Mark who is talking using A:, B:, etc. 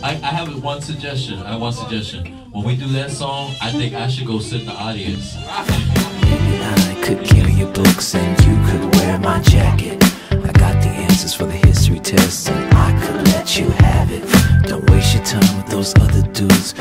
A: I, have one suggestion. I have one suggestion. When we do that song, I think I should go sit in the audience.
B: I could carry your books and you could wear my jacket. I got the answers for the history test and I could let you have it. Don't waste your time with those other dudes.